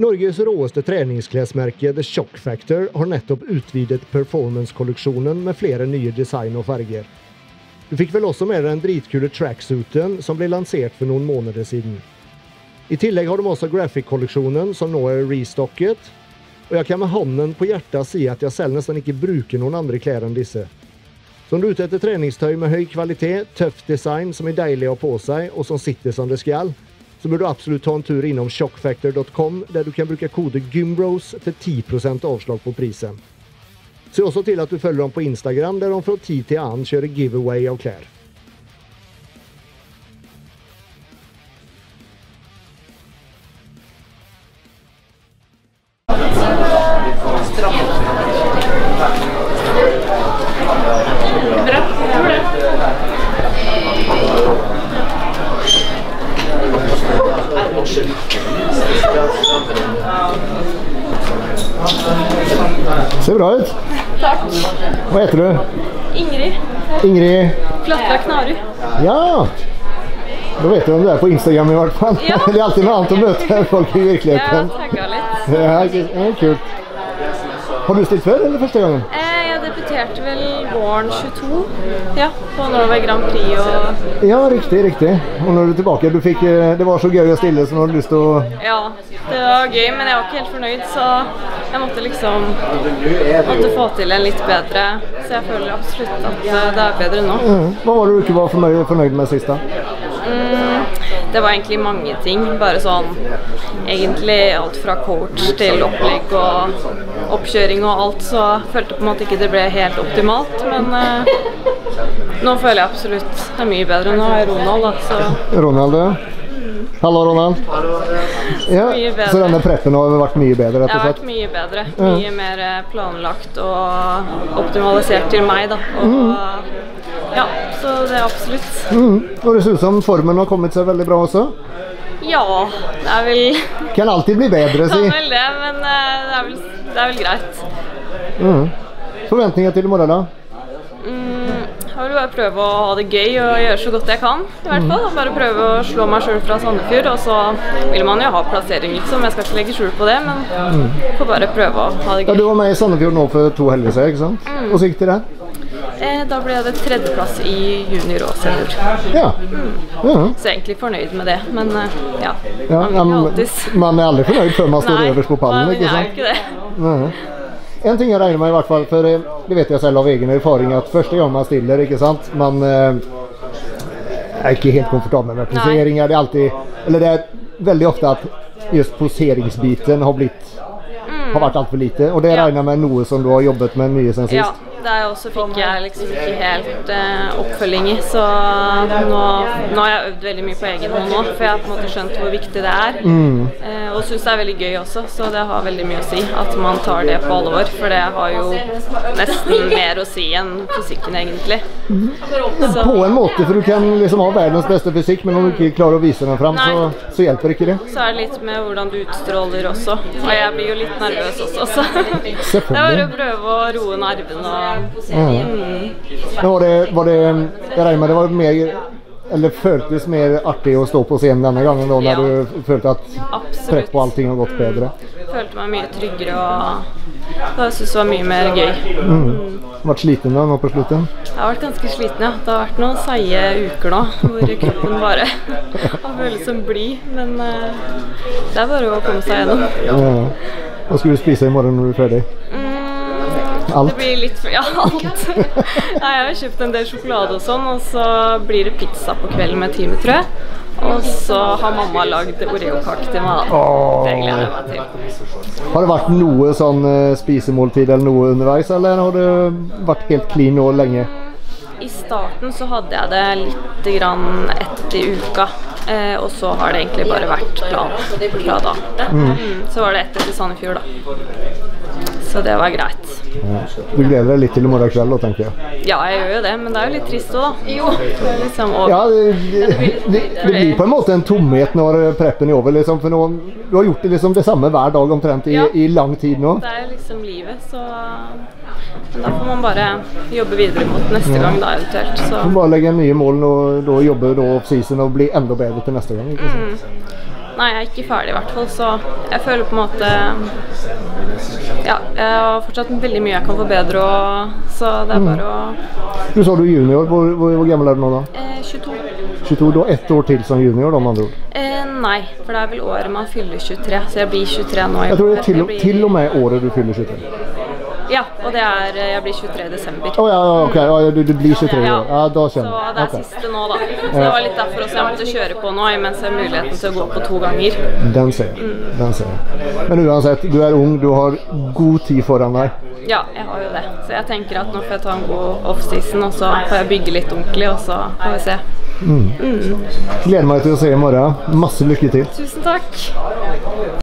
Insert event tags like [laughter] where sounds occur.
Norges råeste treningsklesmerke The Shock Factor har nettopp utvidet performance-kolleksjonen med flere nye design og farger. Du fikk vel også med deg den dritkule tracksuiten som ble lansert for noen måneder siden. I tillegg har de også graphic-kolleksjonen som nå er restocket. Og jeg kan med hånden på hjertet si at jeg selv nesten ikke bruker noen andre klær enn disse. Så om du er ute etter treningstøy med høy kvalitet, tøff design som er deilig å ha på seg, og som sitter som det skal, så bør du absolutt ta en tur innom shockfactor.com, der du kan bruke kode GYMBROS til 10% avslag på prisen. Se også til at du følger dem på Instagram, der de fra tid til annen kjører giveaway av klær. Ser bra ut. Takk. Hva heter du? Ingrid. Ingrid? Flatta Knarud. Ja! Da vet du hvem du er på Instagram i hvert fall. Ja. [laughs] Det er alltid noe annet å møte folk i virkeligheten. tagga litt. Ja, ja, kult. Har du stilt før, eller første gangen? Eh, Jeg debuterte vel våren 22. Ja, på Norway Grand Prix og Ja, riktig, riktig. Og når du er tilbake, du fikk, eh, det var så gøy å stille, så nå har du lyst til å Ja, det var gøy, men jeg var ikke helt fornøyd, så jeg måtte liksom måtte få til en litt bedre. Så jeg føler absolutt at eh, det er bedre nå. Mm. Hva var det du ikke var fornøyd, fornøyd med sist, da? Mm, det var egentlig mange ting. Bare sånn egentlig alt fra coach til opplegg og oppkjøring og alt, så jeg følte på en måte ikke det ble helt optimalt. Men eh, nå føler jeg absolutt det er mye bedre. Nå har jeg Ronald, da, så Ronald, ja. Hallo, Ronald. [laughs] Ja, Mye bedre. så denne preppen har vært mye bedre, det har vært mye bedre. Mye mer eh, planlagt og optimalisert til meg, da. Og ja, så det er absolutt. Mm. Og det ser ut som formen har kommet seg veldig bra også. Ja, det er vel [laughs] Kan alltid bli bedre, Kan vel det, men eh, det er vel, det er vel greit. Mm. Forventninger til i morgen, da? Mm, jeg vil bare prøve å ha det gøy og gjøre så godt jeg kan. i hvert fall. Bare prøve å slå meg sjøl fra Sandefjord. Og så vil man jo ha plassering, liksom. Jeg skal ikke legge skjul på det, men får bare prøve å ha det gøy. Ja. Du var med i Sandefjord nå for to helger siden, ikke sant? Hvordan gikk det der? Eh, da ble det tredjeplass i junior og senior. Ja. ja. Så jeg er egentlig fornøyd med det, men eh, ja. ja Man man er aldri fornøyd før man står Nei, øverst på pallen, man jeg er jo ikke det. Nei. En ting jeg regner med i hvert fall, for eh, det vet jeg selv av egen erfaring, at første gang man stiller, ikke sant, man eh, er ikke helt komfortabel med poseringer. Det er alltid, eller det er veldig ofte at just poseringsbiten har blitt har vært altfor lite. Og det Ja. regner jeg med noe som du har jobbet med mye siden Ja, sist. Der også fikk jeg liksom ikke helt eh, oppfølging i, så nå, nå har jeg øvd veldig mye på egen hånd nå, for jeg har på en måte skjønt hvor viktig det er. Eh, og syns det er veldig gøy også, så det har veldig mye å si at man tar det på alvor, for det har jo nesten mer å si enn fysikken, egentlig. Så, På en måte, for du kan liksom ha verdens beste fysikk, men om du ikke klarer å vise den fram, så, så hjelper ikke det. så er det litt med hvordan du utstråler også, og jeg blir jo litt nervøs også, så det er bare å prøve å roe nervene og mm. Men var det, var det Jeg regner med det var mer Eller føltes mer artig å stå på scenen denne gangen da, når Ja. du følte at Absolutt. trøkk på allting har gått bedre? Følte meg mye tryggere og jeg syns det var mye mer gøy. Vært sliten da nå på slutten? Jeg har vært ganske sliten, ja. Det har vært noen seige uker nå hvor kroppen bare [laughs] har føltes som blid. Men uh, det er bare å komme seg gjennom. Ja. Hva skal du spise i morgen når du er ferdig? Mm, Alt? Det blir litt for Ja, alt. [laughs] Nei, jeg har kjøpt en del sjokolade og sånn, og så blir det pizza på kvelden med timetrø. Og så har mamma lagd Oreo-kake til meg. da. Det gleder jeg meg til. Har det vært noe sånn eh, spisemåltid eller noe underveis, eller har det vært helt clean nå lenge? I starten så hadde jeg det litt grann etter i uka. Eh, og så har det egentlig bare vært plan fra da. Mm, så var det etter til Sandefjord, da. Så det var greit. Ja. Du gleder deg litt til i morgen kveld, tenker jeg. Ja, jeg gjør jo det, men det er jo litt trist òg, da. Jo. Det liksom over. Ja, det, det, det, det blir på en måte en tomhet når preppen er over. Liksom, for nå, du har gjort det, liksom, det samme hver dag omtrent i, Ja. i lang tid nå. Det er jo liksom livet, så Men da får man bare jobbe videre mot neste gang, da eventuelt. Så Du bare legge nye mål og da jobbe da off-season og bli enda bedre til neste gang. Ikke sant? Mm. nei, jeg er ikke ferdig i hvert fall, så jeg føler på en måte Ja, jeg har fortsatt veldig mye jeg kan forbedre, og, så det er bare å Du sa du junior. Hvor, hvor, hvor gammel er du nå, da? eh, 22. 22? Du har ett år til som junior, da, med andre ord. Eh, nei, for det er vel året man fyller 23, så jeg blir 23 nå. Jeg tror det er til, blir- til og med året du fyller 23. Ja, og det er eh, Jeg blir 23 i desember. Å oh, ja, ok. Oh, du, du blir 23 i år. Ja, da kjenner skjønner jeg. det er okay. siste nå, da. Så det var litt derfor også jeg måtte kjøre på nå, mens jeg har muligheten til å gå på to ganger. Den ser jeg. Den ser jeg. Men uansett, du er ung, du har god tid foran deg. Ja, jeg har jo det. Så jeg tenker at nå får jeg ta en god offseason, og så får jeg bygge litt ordentlig, og så får vi se. Gleder meg til å se i morgen. Masse lykke til. Tusen takk.